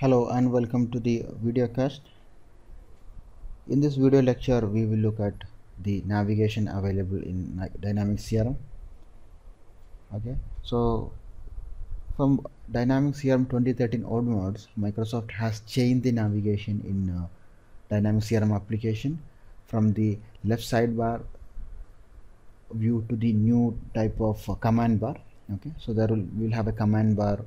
Hello and welcome to the videocast. In this video lecture, we will look at the navigation available in Dynamics CRM. Okay, so from Dynamics CRM 2013 onwards, Microsoft has changed the navigation in uh, Dynamics CRM application from the left sidebar view to the new type of uh, command bar. Okay, so there will we'll have a command bar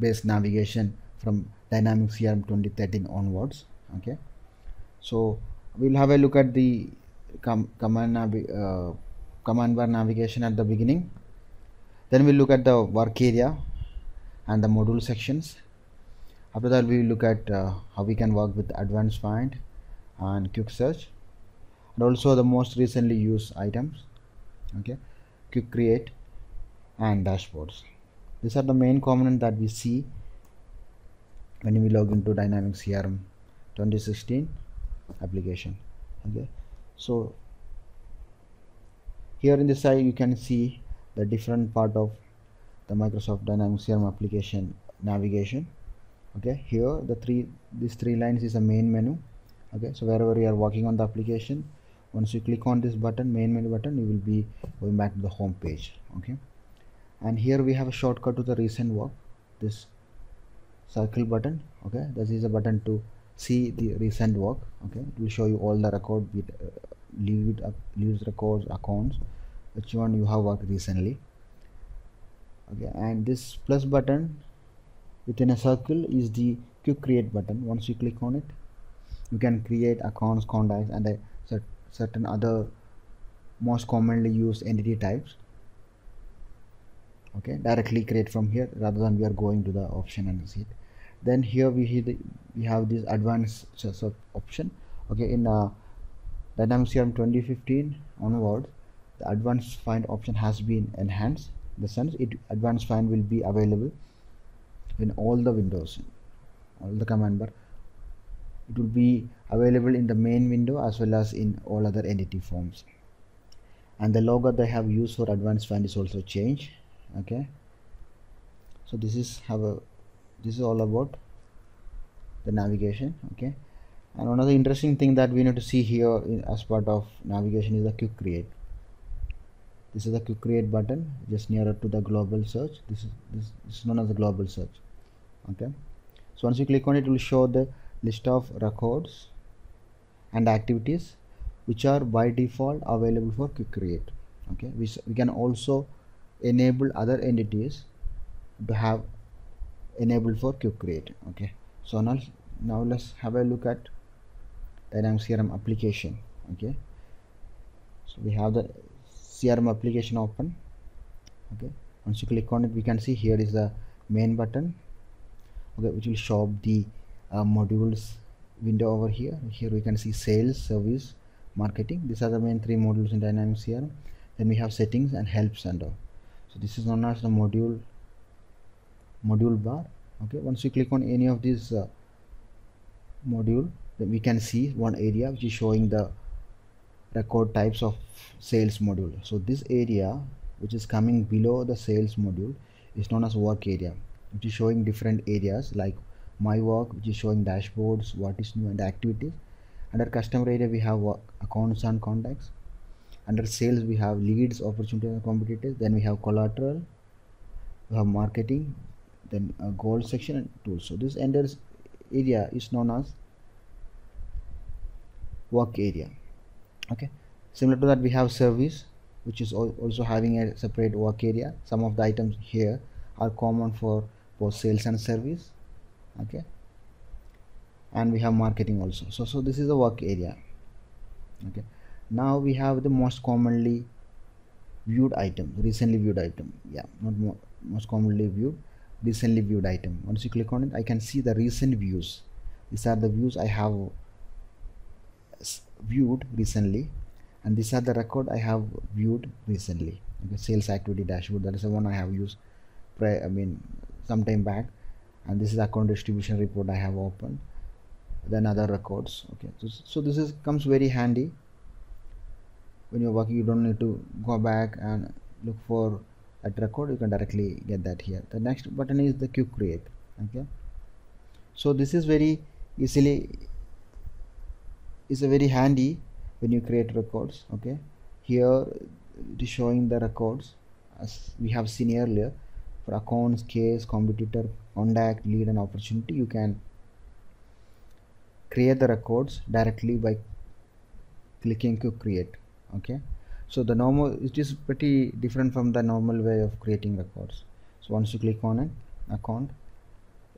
based navigation from Dynamics CRM 2013 onwards. Okay, so we'll have a look at the com- command uh, command bar navigation at the beginning. Then we'll look at the work area and the module sections. After that, we will look at uh, how we can work with advanced find and quick search, and also the most recently used items. Okay, quick create and dashboards. These are the main components that we see when we log into Dynamics CRM 2016 application. Okay, so here in this side you can see the different part of the Microsoft Dynamics CRM application navigation. Okay, here the three these three lines is a main menu. Okay, so wherever you are working on the application, once you click on this button, main menu button, you will be going back to the home page. Okay, and here we have a shortcut to the recent work. This circle button. Okay, this is a button to see the recent work. Okay, it will show you all the record with uh, lead uh, records accounts which one you have worked recently okay and this plus button within a circle is the quick create button once you click on it you can create accounts contacts and a cer- certain other most commonly used entity types okay directly create from here rather than we are going to the option and see it then here we hit we have this advanced search option okay in uh, Dynamics CRM 2015 onwards, the advanced find option has been enhanced. In the sense, it advanced find will be available in all the windows, all the command bar. It will be available in the main window as well as in all other entity forms. And the logo they have used for advanced find is also changed. Okay. So this is have a this is all about the navigation. Okay? And another interesting thing that we need to see here as part of navigation is the quick create. This is the quick create button just nearer to the global search. This is this, this is known as the global search okay? So once you click on it it will show the list of records and activities which are by default available for quick create okay? We, we can also enable other entities to have enabled for quick create okay so now now let's have a look at Dynamics CRM application. Okay, so we have the CRM application open. Okay, once you click on it, we can see here is the main button. Okay, which will show up the uh, modules window over here. Here we can see sales, service, marketing. These are the main three modules in Dynamics CRM. Then we have settings and help center. So this is known as the module module bar. Okay, once you click on any of these uh, module then we can see one area which is showing the record types of sales module. So this area which is coming below the sales module is known as work area which is showing different areas like my work which is showing dashboards what is new and activities. Under customer area we have work, accounts and contacts. Under sales we have leads opportunities and competitors. Then we have collateral we have marketing then a uh, goal section and tools so this entire area is known as work area. Okay. Similar to that we have service which is also having a separate work area. Some of the items here are common for both sales and service. Okay. And we have marketing also. So so this is the work area. Okay. Now we have the most commonly viewed item recently viewed item. Yeah not mo- most commonly viewed recently viewed item. Once you click on it i can see the recent views. These are the views i have viewed recently and these are the record i have viewed recently. Okay sales activity dashboard that is the one i have used i mean some time back and this is account distribution report i have opened then other records. Okay so, so this is comes very handy. When you're working you don't need to go back and look for that record you can directly get that here. The next button is the quick create okay? So this is very easily is a very handy when you create records okay? Here it is showing the records as we have seen earlier. For accounts case competitor contact lead and opportunity you can create the records directly by clicking to create okay so the normal it is pretty different from the normal way of creating records. So once you click on an account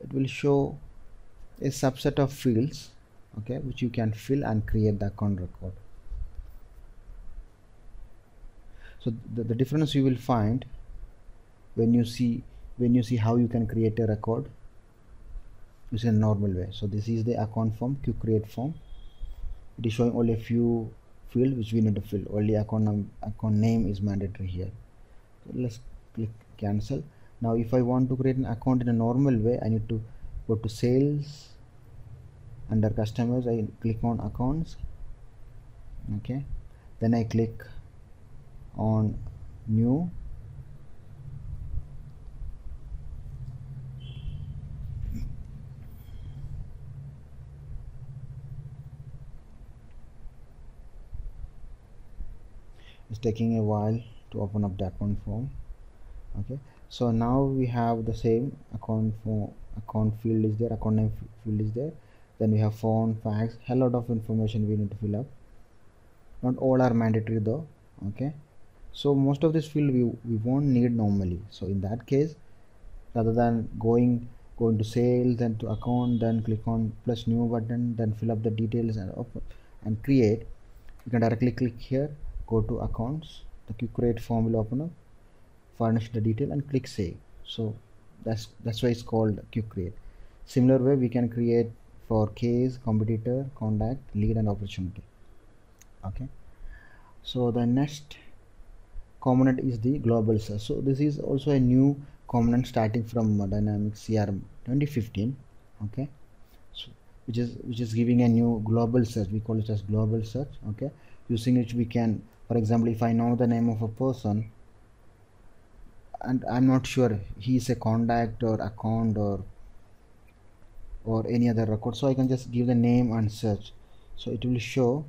it will show a subset of fields okay which you can fill and create the account record. So the, the difference you will find when you see when you see how you can create a record is in normal way. So this is the account form quick create form. It is showing only a few fields which we need to fill. Only account account name is mandatory here. So let's click cancel. Now if I want to create an account in a normal way I need to go to sales. Under customers I click on accounts. Okay. Then I click on new it's taking a while to open up the account form. Okay so now we have the same account form account field is there account name field is there. Then we have phone fax a lot of information we need to fill up. Not all are mandatory though okay? So most of this field we, we won't need normally. So in that case rather than going going to sales then to account then click on plus new button then fill up the details and open and create you can directly click here go to accounts the quick create form will open up furnish the detail and click save. So that's that's why it's called quick create. Similar way we can create for case competitor contact lead and opportunity. Okay. So the next component is the global search. So this is also a new component starting from dynamics crm 2015 okay. So which is which is giving a new global search. We call it as global search. Okay. Using which we can for example if i know the name of a person and i'm not sure he is a contact or account or or any other record so i can just give the name and search. So it will show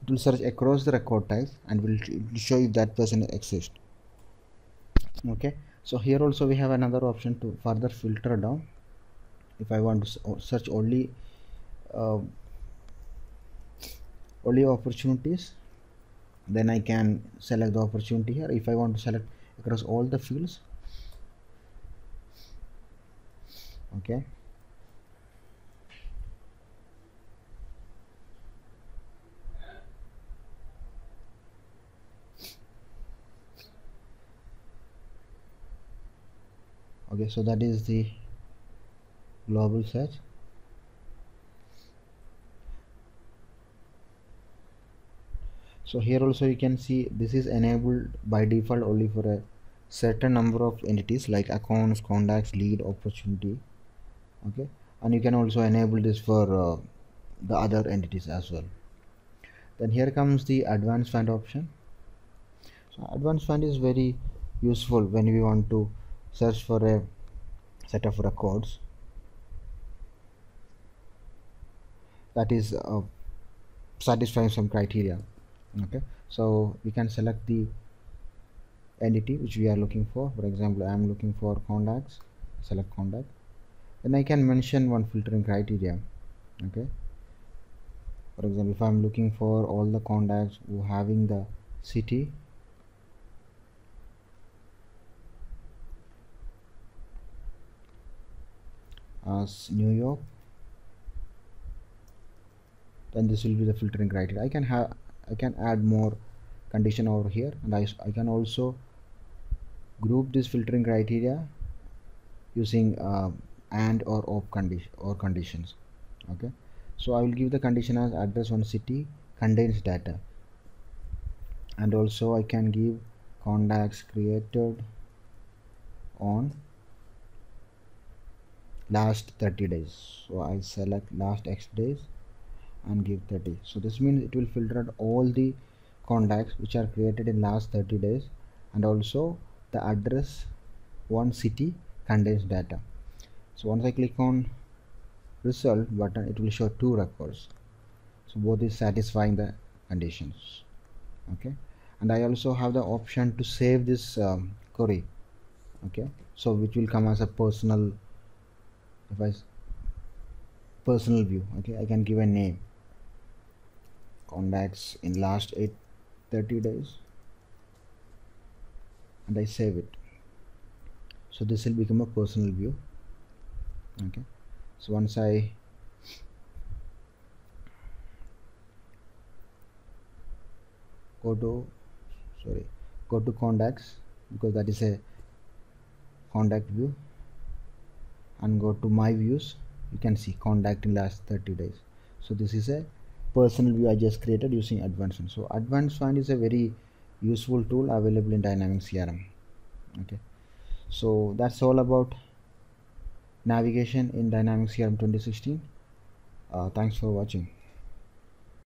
it will search across the record types and will show if that person exists. Okay? So here also we have another option to further filter down. If i want to search only uh, only opportunities then I can select the opportunity here. If I want to select across all the fields okay. Okay so that is the global search so here also you can see this is enabled by default only for a certain number of entities like accounts contacts lead opportunity. Okay? And you can also enable this for uh, the other entities as well. Then here comes the advanced find option. So advanced find is very useful when we want to search for a set of records. That is uh, satisfying some criteria okay? So we can select the entity which we are looking for. For example i am looking for contacts. Select contact. Then i can mention one filtering criteria. Okay? For example if i'm looking for all the contacts who having the city uh, as new york then this will be the filtering criteria. I can have I can add more condition over here. And I, I can also group this filtering criteria using uh, and or op condition or conditions. Okay? So I will give the condition as address on city contains data. And also I can give contacts created on last 30 days. So I select last X days and give 30 so this means it will filter out all the contacts which are created in last 30 days and also the address one city contains data. So once I click on result button it will show two records. So both is satisfying the conditions. Okay? And I also have the option to save this um, query. Okay? So which will come as a personal if I personal view. Okay? I can give a name contacts in last 8 30 days. And I save it. So this will become a personal view. Okay. So once I go to sorry go to contacts because that is a contact view and go to my views you can see contact in last 30 days. So this is a personal view I just created using advanced find so advanced find is a very useful tool available in dynamics CRM okay. So that's all about navigation in dynamics CRM 2016 uh, thanks for watching